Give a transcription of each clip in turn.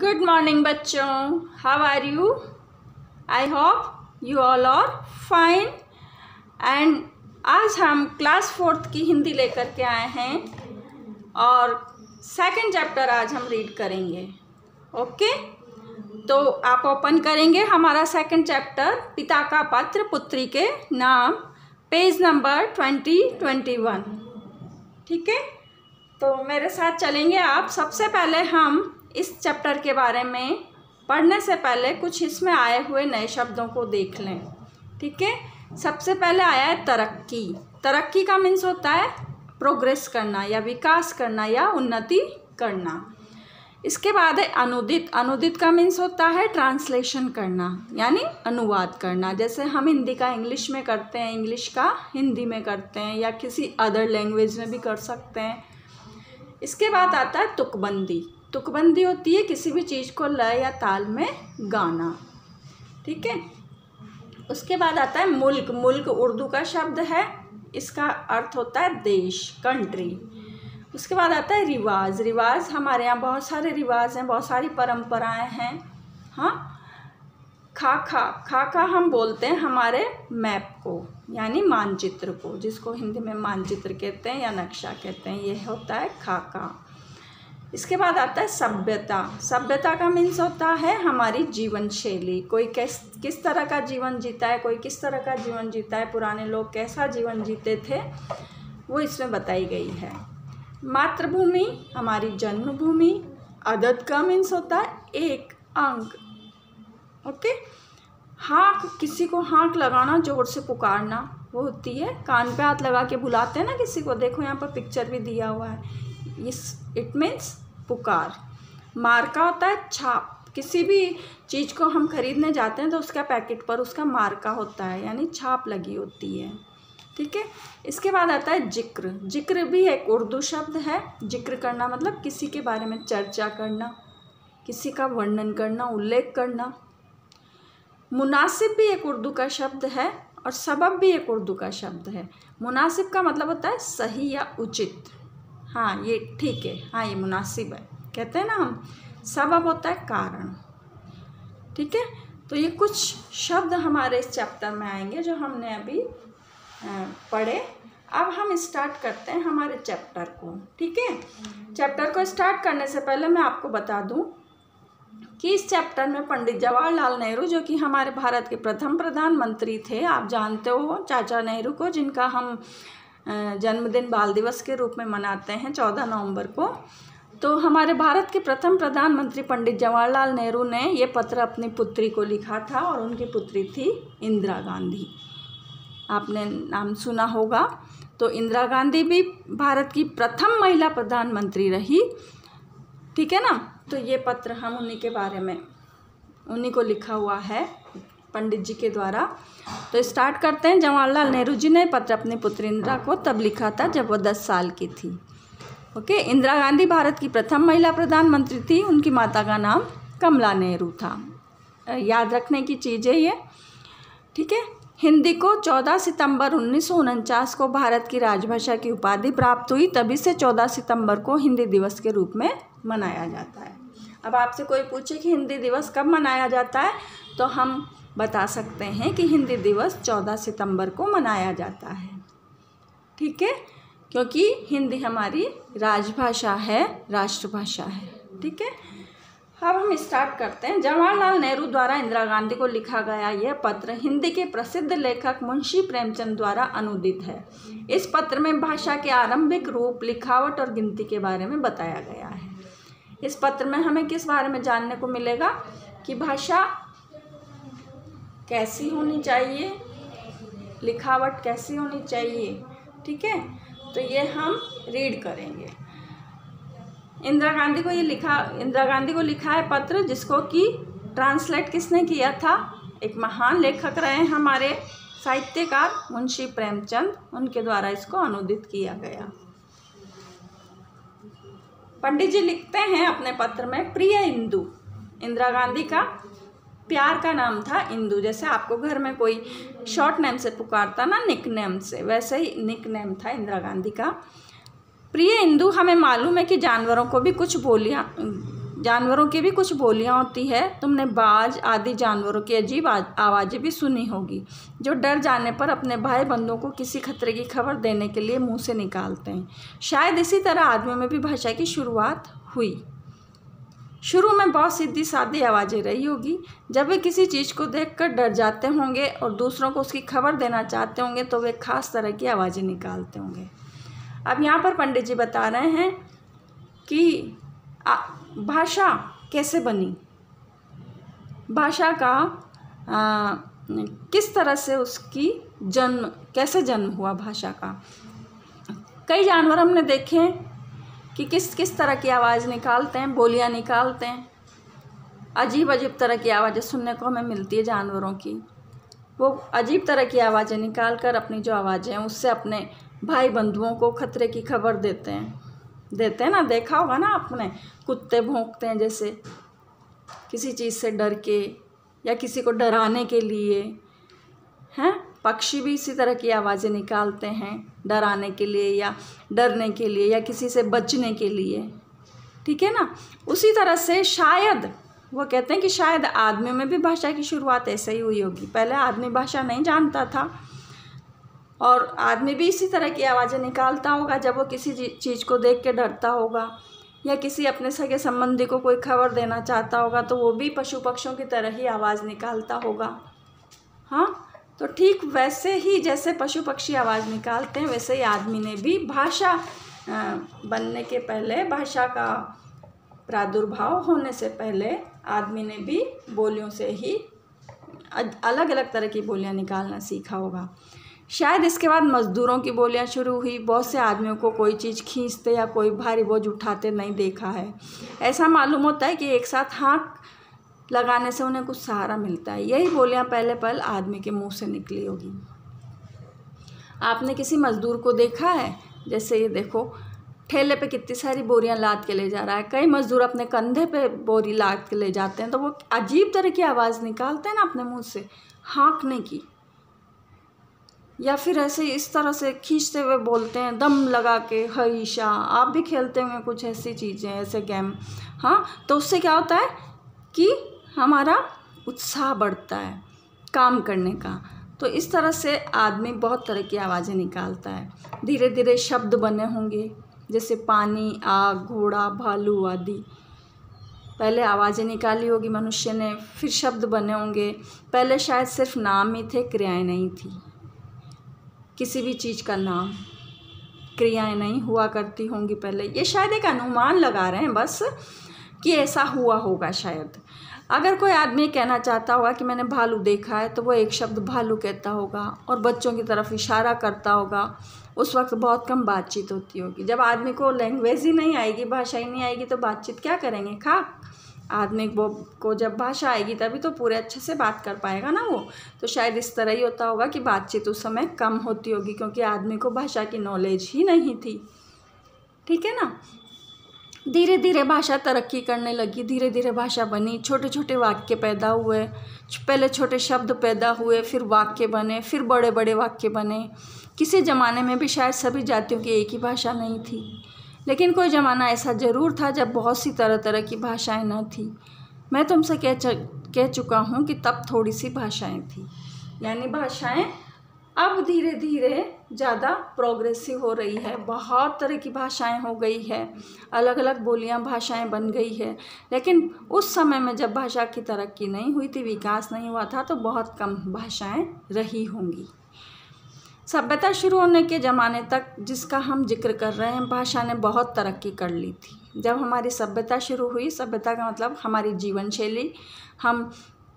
Good morning बच्चों. How are you I hope you all are fine and आज हम class fourth की हिंदी लेकर के आए हैं और सेकंड चैप्टर आज हम रीड करेंगे. ओके तो आप ओपन करेंगे हमारा सेकंड चैप्टर पिता का पत्र पुत्री के नाम page number twenty twenty one ठीक है? तो मेरे साथ चलेंगे आप. सबसे पहले हम इस चैप्टर के बारे में पढ़ने से पहले कुछ इसमें आए हुए नए शब्दों को देख लें, ठीक है? सबसे पहले आया है तरक्की। तरक्की का मीन्स होता है प्रोग्रेस करना या विकास करना या उन्नति करना। इसके बाद है अनुदित। अनुदित का मीन्स होता है ट्रांसलेशन करना, यानी अनुवाद करना। जैसे हम हिंदी का इंग्लिश में करते हैं इंग्लिश का हिंदी में करते हैं या किसी अदर लैंग्वेज में भी कर सकते हैं। इसके बाद आता है तुकबंदी। तुकबंदी होती है किसी भी चीज़ को लय या ताल में गाना। ठीक है? उसके बाद आता है मुल्क। मुल्क उर्दू का शब्द है। इसका अर्थ होता है देश कंट्री उसके बाद आता है रिवाज। रिवाज हमारे यहाँ बहुत सारे रिवाज हैं, बहुत सारी परंपराएँ हैं। हाँ? खा खा। खा खा हम बोलते हैं हमारे मैप को, यानी मानचित्र को, जिसको हिंदी में मानचित्र कहते हैं या नक्शा कहते हैं। ये होता है खाका इसके बाद आता है सभ्यता। सभ्यता का मीन्स होता है हमारी जीवन शैली कोई किस किस तरह का जीवन जीता है, कोई किस तरह का जीवन जीता है, पुराने लोग कैसा जीवन जीते थे, वो इसमें बताई गई है। मातृभूमि, हमारी जन्मभूमि अदद का मीन्स होता है एक अंक ओके? हाँक किसी को हाँक लगाना, ज़ोर से पुकारना, वो होती है। कान पे हाथ लगा के बुलाते हैं ना किसी को। देखो यहाँ पर पिक्चर भी दिया हुआ है। इस इट मीन्स पुकार। मार्का होता है छाप। किसी भी चीज़ को हम खरीदने जाते हैं तो उसका पैकेट पर उसका मार्का होता है, यानी छाप लगी होती है। ठीक है? इसके बाद आता है ज़िक्र। ज़िक्र भी एक उर्दू शब्द है। ज़िक्र करना मतलब किसी के बारे में चर्चा करना, किसी का वर्णन करना, उल्लेख करना। मुनासिब भी एक उर्दू का शब्द है और सबब भी एक उर्दू का शब्द है। मुनासिब का मतलब होता है सही या उचित। हाँ ये ठीक है। हाँ ये मुनासिब है। कहते हैं ना हम, सबब होता है कारण। ठीक है? तो ये कुछ शब्द हमारे इस चैप्टर में आएँगे जो हमने अभी पढ़े। अब हम स्टार्ट करते हैं हमारे चैप्टर को। ठीक है? चैप्टर को स्टार्ट करने से पहले मैं आपको बता दूँ कि इस चैप्टर में पंडित जवाहरलाल नेहरू, जो कि हमारे भारत के प्रथम प्रधानमंत्री थे, आप जानते हो, चाचा नेहरू को, जिनका हम जन्मदिन बाल दिवस के रूप में मनाते हैं चौदह नवंबर को। तो हमारे भारत के प्रथम प्रधानमंत्री पंडित जवाहरलाल नेहरू ने ये पत्र अपनी पुत्री को लिखा था और उनकी पुत्री थी इंदिरा गांधी। आपने नाम सुना होगा। तो इंदिरा गांधी भी भारत की प्रथम महिला प्रधानमंत्री रही। ठीक है ना? तो ये पत्र हम उन्हीं के बारे में, उन्हीं को लिखा हुआ है। पंडित जी के द्वारा। तो स्टार्ट करते हैं। जवाहरलाल नेहरू जी ने पत्र अपनी पुत्र इंदिरा को तब लिखा था जब वो दस साल की थी। ओके? इंदिरा गांधी भारत की प्रथम महिला प्रधानमंत्री थी। उनकी माता का नाम कमला नेहरू था। याद रखने की चीज़ है ये। ठीक है? हिंदी को 14 सितंबर उन्नीस सौ उनचास को भारत की राजभाषा की उपाधि प्राप्त हुई, तभी से 14 सितंबर को हिंदी दिवस के रूप में मनाया जाता है। अब आपसे कोई पूछे कि हिंदी दिवस कब मनाया जाता है तो हम बता सकते हैं कि हिंदी दिवस 14 सितंबर को मनाया जाता है। ठीक है? क्योंकि हिंदी हमारी राजभाषा है, राष्ट्रभाषा है। ठीक है? अब हम स्टार्ट करते हैं। जवाहरलाल नेहरू द्वारा इंदिरा गांधी को लिखा गया यह पत्र हिंदी के प्रसिद्ध लेखक मुंशी प्रेमचंद द्वारा अनुदित है। इस पत्र में भाषा के आरंभिक रूप, लिखावट और गिनती के बारे में बताया गया है। इस पत्र में हमें किस बारे में जानने को मिलेगा? कि भाषा कैसी होनी चाहिए, लिखावट कैसी होनी चाहिए, ठीक है? तो ये हम रीड करेंगे। इंदिरा गांधी को ये लिखा, इंदिरा गांधी को लिखा है पत्र जिसको कि ट्रांसलेट किसने किया था? एक महान लेखक रहे हमारे साहित्यकार मुंशी प्रेमचंद, उनके द्वारा इसको अनुदित किया गया। पंडित जी लिखते हैं अपने पत्र में, प्रिय इंदु, इंदिरा गांधी का प्यार का नाम था इंदु, जैसे आपको घर में कोई शॉर्ट नेम से पुकारता ना निक नेम से, वैसे ही निक नेम था इंदिरा गांधी का। प्रिय इंदु, हमें मालूम है कि जानवरों को भी कुछ बोलियाँ, जानवरों की भी कुछ बोलियाँ होती है। तुमने बाज आदि जानवरों की अजीब आवाज़ें भी सुनी होगी, जो डर जाने पर अपने भाई बंधुओं को किसी खतरे की खबर देने के लिए मुँह से निकालते हैं। शायद इसी तरह आदमियों में भी भाषा की शुरुआत हुई। शुरू में बहुत सीधी सादी आवाज़ें रही होगी। जब वे किसी चीज़ को देखकर डर जाते होंगे और दूसरों को उसकी खबर देना चाहते होंगे तो वे खास तरह की आवाज़ें निकालते होंगे। अब यहाँ पर पंडित जी बता रहे हैं कि भाषा कैसे बनी? भाषा का आ, किस तरह से उसकी जन्म कैसे जन्म हुआ भाषा का? कई जानवर हमने देखे कि किस किस तरह की आवाज़ निकालते हैं, बोलियाँ निकालते हैं। अजीब अजीब तरह की आवाज़ें सुनने को हमें मिलती है जानवरों की। वो अजीब तरह की आवाज़ें निकाल कर अपनी जो आवाज़ें हैं, उससे अपने भाई बंधुओं को खतरे की खबर देते हैं। देते हैं ना? देखा होगा ना आपने? कुत्ते भोंकते हैं जैसे। किसी चीज़ से डर के या किसी को डराने के लिए, हैं? पक्षी भी इसी तरह की आवाज़ें निकालते हैं। डराने के लिए या डरने के लिए या किसी से बचने के लिए। ठीक है ना? उसी तरह से शायद, वो कहते हैं कि शायद आदमियों में भी भाषा की शुरुआत ऐसे ही हुई होगी। पहले आदमी भाषा नहीं जानता था और आदमी भी इसी तरह की आवाज़ें निकालता होगा, जब वो किसी चीज़ को देख के डरता होगा या किसी अपने सगे संबंधी को कोई खबर देना चाहता होगा तो वो भी पशु पक्षियों की तरह ही आवाज़ निकालता होगा। हाँ? तो ठीक वैसे ही जैसे पशु पक्षी आवाज़ निकालते हैं, वैसे ही आदमी ने भी भाषा बनने के पहले, भाषा का प्रादुर्भाव होने से पहले आदमी ने भी बोलियों से ही अलग अलग तरह की बोलियाँ निकालना सीखा होगा। शायद इसके बाद मज़दूरों की बोलियाँ शुरू हुई, बहुत से आदमियों को कोई चीज़ खींचते या कोई भारी बोझ उठाते नहीं देखा है। ऐसा मालूम होता है कि एक साथ हाँक लगाने से उन्हें कुछ सहारा मिलता है। यही बोलियाँ पहले पल आदमी के मुँह से निकली होगी। आपने किसी मज़दूर को देखा है? जैसे ये देखो, ठेले पे कितनी सारी बोरियाँ लाद के ले जा रहा है। कई मज़दूर अपने कंधे पे बोरी लाद के ले जाते हैं तो वो अजीब तरह की आवाज़ निकालते हैं ना अपने मुँह से, हाँकने की। या फिर ऐसे इस तरह से खींचते हुए बोलते हैं, दम लगा के, हईशा, आप भी खेलते होंगे कुछ ऐसी चीज़ें, ऐसे गेम हाँ तो उससे क्या होता है कि हमारा उत्साह बढ़ता है काम करने का। तो इस तरह से आदमी बहुत तरह की आवाज़ें निकालता है। धीरे धीरे शब्द बने होंगे, जैसे पानी, आग, घोड़ा, भालू आदि। पहले आवाज़ें निकाली होगी मनुष्य ने, फिर शब्द बने होंगे। पहले शायद सिर्फ़ नाम ही थे, क्रियाएँ नहीं थी। किसी भी चीज़ का नाम, क्रियाएँ नहीं हुआ करती होंगी पहले। ये शायद एक अनुमान लगा रहे हैं बस कि ऐसा हुआ होगा शायद। अगर कोई आदमी कहना चाहता होगा कि मैंने भालू देखा है तो वो एक शब्द भालू कहता होगा और बच्चों की तरफ़ इशारा करता होगा। उस वक्त बहुत कम बातचीत होती होगी। जब आदमी को लैंग्वेज ही नहीं आएगी, भाषा ही नहीं आएगी तो बातचीत क्या करेंगे? खा। आदमी को जब भाषा आएगी, तभी तो पूरे अच्छे से बात कर पाएगा ना वो। तो शायद इस तरह ही होता होगा कि बातचीत उस समय कम होती होगी, क्योंकि आदमी को भाषा की नॉलेज ही नहीं थी। ठीक है ना? धीरे धीरे भाषा तरक्की करने लगी धीरे धीरे भाषा बनी। छोटे छोटे वाक्य पैदा हुए पहले छोटे शब्द पैदा हुए, फिर वाक्य बने, फिर बड़े बड़े वाक्य बने। किसी ज़माने में भी शायद सभी जातियों की एक ही भाषा नहीं थी। लेकिन कोई ज़माना ऐसा ज़रूर था जब बहुत सी तरह तरह की भाषाएँ न थी। मैं तुमसे कह कह चुका हूँ कि तब थोड़ी सी भाषाएँ थी। यानी भाषाएँ अब धीरे धीरे ज़्यादा प्रोग्रेसिव हो रही है। बहुत तरह की भाषाएँ हो गई है। अलग अलग बोलियाँ भाषाएँ बन गई है। लेकिन उस समय में जब भाषा की तरक्की नहीं हुई थी, विकास नहीं हुआ था तो बहुत कम भाषाएँ रही होंगी। सभ्यता शुरू होने के ज़माने तक जिसका हम ज़िक्र कर रहे हैं, भाषा ने बहुत तरक्की कर ली थी। जब हमारी सभ्यता शुरू हुई, सभ्यता का मतलब हमारी जीवन शैली हम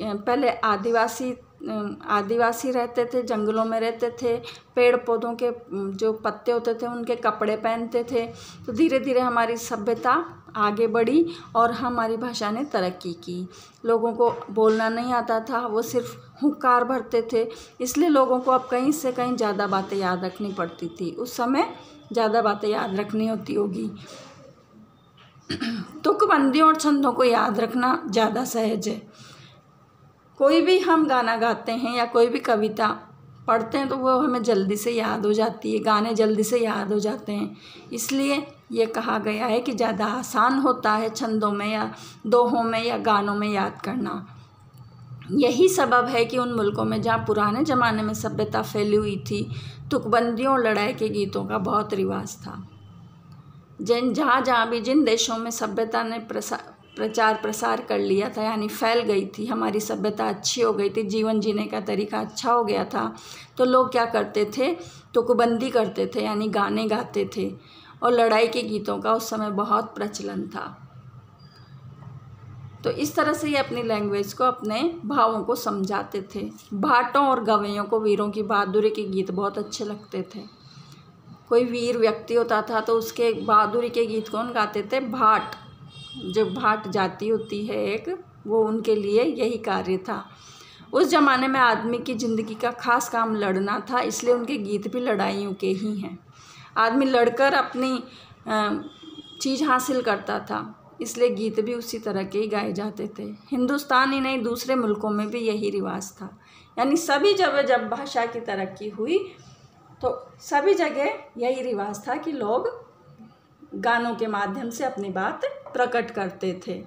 पहले आदिवासी आदिवासी रहते थे, जंगलों में रहते थे पेड़ पौधों के जो पत्ते होते थे, उनके कपड़े पहनते थे। तो धीरे धीरे हमारी सभ्यता आगे बढ़ी और हमारी भाषा ने तरक्की की। लोगों को बोलना नहीं आता था, वो सिर्फ़ हुकार भरते थे। इसलिए लोगों को अब कहीं से कहीं ज़्यादा बातें याद रखनी पड़ती थी। उस समय ज़्यादा बातें याद रखनी होती होगी। तुकबंदियों और छंदों को याद रखना ज़्यादा सहज है। कोई भी हम गाना गाते हैं या कोई भी कविता पढ़ते हैं तो वो हमें जल्दी से याद हो जाती है, गाने जल्दी से याद हो जाते हैं। इसलिए ये कहा गया है कि ज़्यादा आसान होता है छंदों में या दोहों में या गानों में याद करना। यही सबब है कि उन मुल्कों में जहाँ पुराने ज़माने में सभ्यता फैली हुई थी, तुकबंदियों और लड़ाई के गीतों का बहुत रिवाज था। जिन जहाँ जहाँ भी जिन देशों में सभ्यता ने प्रसा प्रचार प्रसार कर लिया था, यानी फैल गई थी, हमारी सभ्यता अच्छी हो गई थी, जीवन जीने का तरीका अच्छा हो गया था। तो लोग क्या करते थे? तुकबंदी करते थे, यानी गाने गाते थे, और लड़ाई के गीतों का उस समय बहुत प्रचलन था। तो इस तरह से ये अपनी लैंग्वेज को, अपने भावों को समझाते थे। भाटों और गवैयों को, वीरों की बहादुरी के गीत बहुत अच्छे लगते थे। कोई वीर व्यक्ति होता था तो उसके बहादुरी के गीत कौन गाते थे? भाट। जो भाट जाति होती है एक, वो उनके लिए यही कार्य था। उस ज़माने में आदमी की ज़िंदगी का खास काम लड़ना था, इसलिए उनके गीत भी लड़ाइयों के ही हैं। आदमी लड़कर अपनी चीज़ हासिल करता था, इसलिए गीत भी उसी तरह के ही गाए जाते थे। हिंदुस्तान ही नहीं, दूसरे मुल्कों में भी यही रिवाज था। यानी सभी जगह जब भाषा की तरक्की हुई तो सभी जगह यही रिवाज था कि लोग गानों के माध्यम से अपनी बात प्रकट करते थे।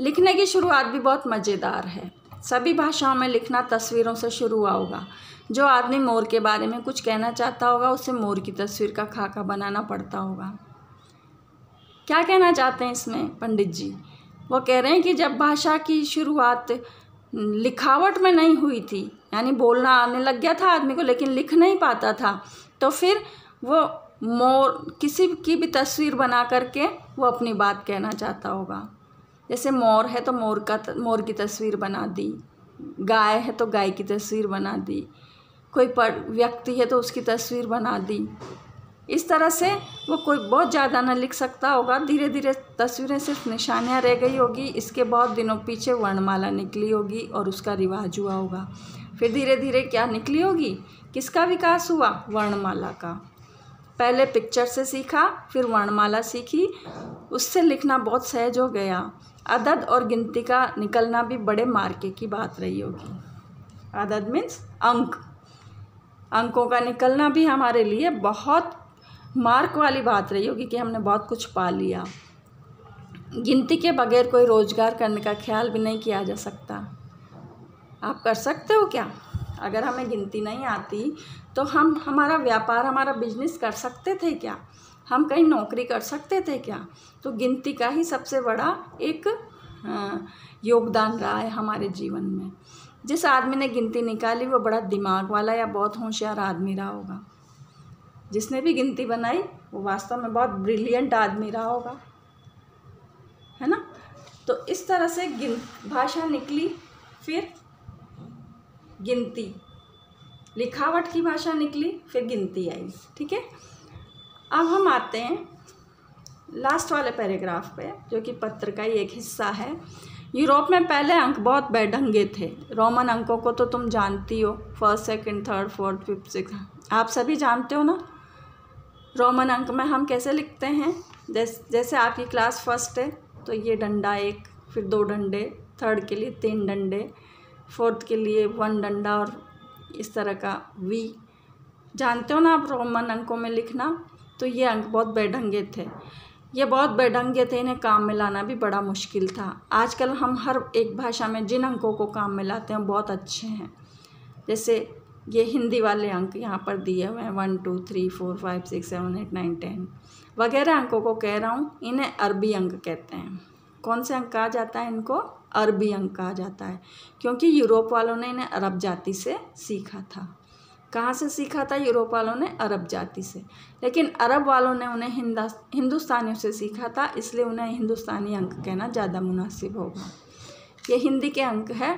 लिखने की शुरुआत भी बहुत मज़ेदार है। सभी भाषाओं में लिखना तस्वीरों से शुरू हुआ होगा। जो आदमी मोर के बारे में कुछ कहना चाहता होगा, उसे मोर की तस्वीर का खाका बनाना पड़ता होगा। क्या कहना चाहते हैं इसमें, पंडित जी? वो कह रहे हैं कि जब भाषा की शुरुआत लिखावट में नहीं हुई थी, यानी बोलना आने लग गया था आदमी को, लेकिन लिख नहीं पाता था तो फिर वो मोर, किसी की भी तस्वीर बना करके वो अपनी बात कहना चाहता होगा। जैसे मोर है तो मोर का मोर की तस्वीर बना दी। गाय है तो गाय की तस्वीर बना दी। कोई पर व्यक्ति है तो उसकी तस्वीर बना दी। इस तरह से वो कोई बहुत ज़्यादा ना लिख सकता होगा। धीरे धीरे तस्वीरें सिर्फ़ निशानियाँ रह गई होगी। इसके बहुत दिनों पीछे वर्णमाला निकली होगी और उसका रिवाज हुआ होगा। फिर धीरे धीरे क्या निकली होगी? किसका विकास हुआ? वर्णमाला का। पहले पिक्चर से सीखा, फिर वर्णमाला सीखी। उससे लिखना बहुत सहज हो गया। अदद और गिनती का निकलना भी बड़े मार्के की बात रही होगी। अदद मीन्स अंक। अंकों का निकलना भी हमारे लिए बहुत मार्क वाली बात रही होगी कि हमने बहुत कुछ पा लिया। गिनती के बगैर कोई रोज़गार करने का ख्याल भी नहीं किया जा सकता। आप कर सकते हो क्या? अगर हमें गिनती नहीं आती तो हम, हमारा व्यापार, हमारा बिज़नेस कर सकते थे क्या? हम कहीं नौकरी कर सकते थे क्या? तो गिनती का ही सबसे बड़ा एक योगदान रहा है हमारे जीवन में। जिस आदमी ने गिनती निकाली, वो बड़ा दिमाग वाला या बहुत होशियार आदमी रहा होगा। जिसने भी गिनती बनाई, वो वास्तव में बहुत ब्रिलियंट आदमी रहा होगा। है ना? तो इस तरह से गिन, भाषा निकली, फिर गिनती। लिखावट की भाषा निकली, फिर गिनती आई, ठीक है? अब हम आते हैं लास्ट वाले पैराग्राफ पे, जो कि पत्र का ही एक हिस्सा है। यूरोप में पहले अंक बहुत बेढंगे थे। रोमन अंकों को तो तुम जानती हो first second third fourth fifth six आप सभी जानते हो ना? रोमन अंक में हम कैसे लिखते हैं? जैस, जैसे आपकी क्लास फ़र्स्ट है तो ये डंडा एक, फिर दो डंडे थर्ड के लिए तीन डंडे। फोर्थ के लिए वन डंडा और इस तरह का वी। जानते हो ना आप रोमन अंकों में लिखना? तो ये अंक बहुत बेढंगे थे। ये बहुत बेढंगे थे, इन्हें काम में लाना भी बड़ा मुश्किल था। आजकल हम हर एक भाषा में जिन अंकों को काम में लाते हैं बहुत अच्छे हैं। जैसे ये हिंदी वाले अंक यहाँ पर दिए हुए हैं, one, two, three, four, five, six, seven, eight, nine, ten. वगैरह अंकों को कह रहा हूँ, इन्हें अरबी अंक कहते हैं। कौन से अंक कहा जाता है इनको? अरबी अंक कहा जाता है, क्योंकि यूरोप वालों ने इन्हें अरब जाति से सीखा था। कहाँ से सीखा था? यूरोप वालों ने अरब जाति से। लेकिन अरब वालों ने उन्हें हिंदा, हिंदुस्तानियों से सीखा था, इसलिए उन्हें हिंदुस्तानी अंक कहना ज़्यादा मुनासिब होगा। ये हिंदी के अंक है।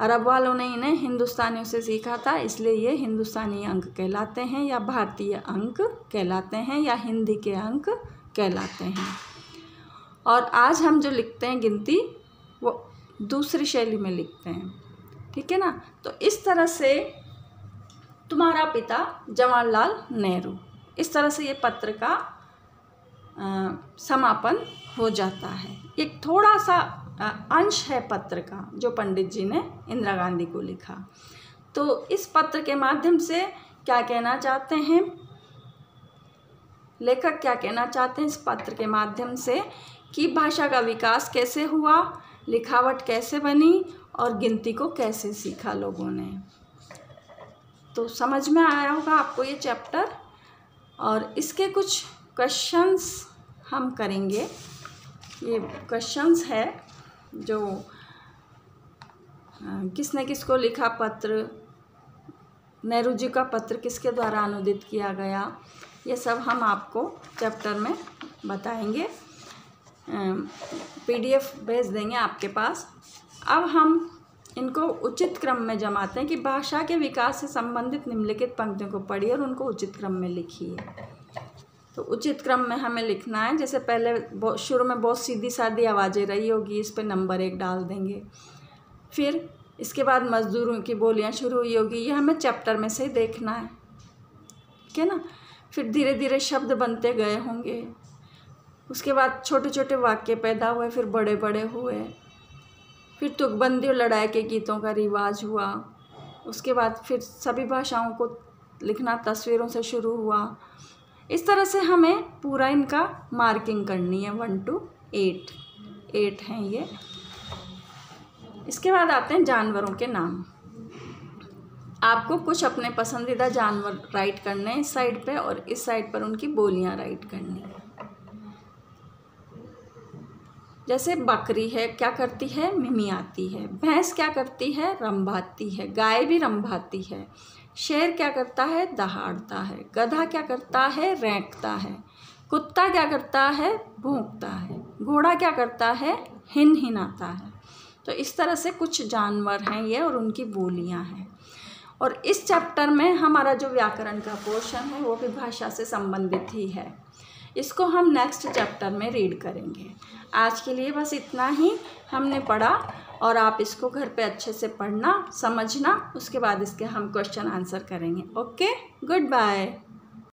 अरब वालों ने इन्हें हिंदुस्तानियों से सीखा था, इसलिए ये हिंदुस्तानी अंक कहलाते हैं या भारतीय अंक कहलाते हैं या हिंदी के अंक कहलाते हैं। और आज हम जो लिखते हैं गिनती वो दूसरी शैली में लिखते हैं। ठीक है ना? तो इस तरह से तुम्हारा पिता जवाहरलाल नेहरू इस तरह से ये पत्र का आ, समापन हो जाता है। एक थोड़ा सा अंश है पत्र का जो पंडित जी ने इंदिरा गांधी को लिखा। तो इस पत्र के माध्यम से क्या कहना चाहते हैं? लेखक क्या कहना चाहते हैं इस पत्र के माध्यम से कि भाषा का विकास कैसे हुआ? लिखावट कैसे बनी और गिनती को कैसे सीखा लोगों ने। तो समझ में आया होगा आपको ये चैप्टर। और इसके कुछ क्वेश्चंस हम करेंगे। ये क्वेश्चंस है जो किसने किसको लिखा पत्र, नेहरू जी का पत्र किसके द्वारा अनुदित किया गया, ये सब हम आपको चैप्टर में बताएँगे। पीडीएफ भेज देंगे आपके पास। अब हम इनको उचित क्रम में जमाते हैं कि भाषा के विकास से संबंधित निम्नलिखित पंक्तियों को पढ़िए और उनको उचित क्रम में लिखिए। तो उचित क्रम में हमें लिखना है। जैसे पहले शुरू में बहुत सीधी सादी आवाज़ें रही होगी, इस पर नंबर एक डाल देंगे। फिर इसके बाद मज़दूरों की बोलियाँ शुरू हुई होगी। ये हमें चैप्टर में से देखना है। ठीक है ना? फिर धीरे धीरे शब्द बनते गए होंगे। उसके बाद छोटे छोटे वाक्य पैदा हुए, फिर बड़े बड़े हुए। फिर तुकबंदी और लड़ाई के गीतों का रिवाज हुआ। उसके बाद फिर सभी भाषाओं को लिखना तस्वीरों से शुरू हुआ। इस तरह से हमें पूरा इनका मार्किंग करनी है। One, to, eight. एट हैं ये। इसके बाद आते हैं जानवरों के नाम। आपको कुछ अपने पसंदीदा जानवर राइट करने हैं इस साइड पे और इस साइड पर उनकी बोलियाँ राइट करनी है जैसे बकरी है, क्या करती है? मिमी आती है। भैंस क्या करती है? रंभाती है। गाय भी रंभाती है। शेर क्या करता है? दहाड़ता है। गधा क्या करता है? रेंकता है। कुत्ता क्या करता है? भूखता है। घोड़ा क्या करता है? हिन हिनाता है। तो इस तरह से कुछ जानवर हैं ये और उनकी बोलियाँ हैं। और इस चैप्टर में हमारा जो व्याकरण का पोर्शन है, वो भी भाषा से संबंधित ही है। इसको हम नेक्स्ट चैप्टर में रीड करेंगे। आज के लिए बस इतना ही। हमने पढ़ा और आप इसको घर पे अच्छे से पढ़ना, समझना, उसके बाद इसके हम क्वेश्चन आंसर करेंगे। Okay good bye